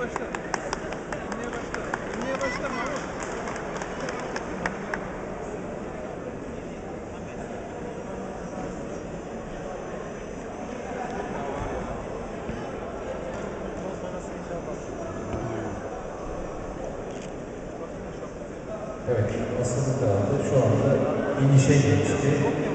başla. İnmeye başla. İnmeye başla Mahmut. Evet, asılı kaldı. Şu anda inişe geçti.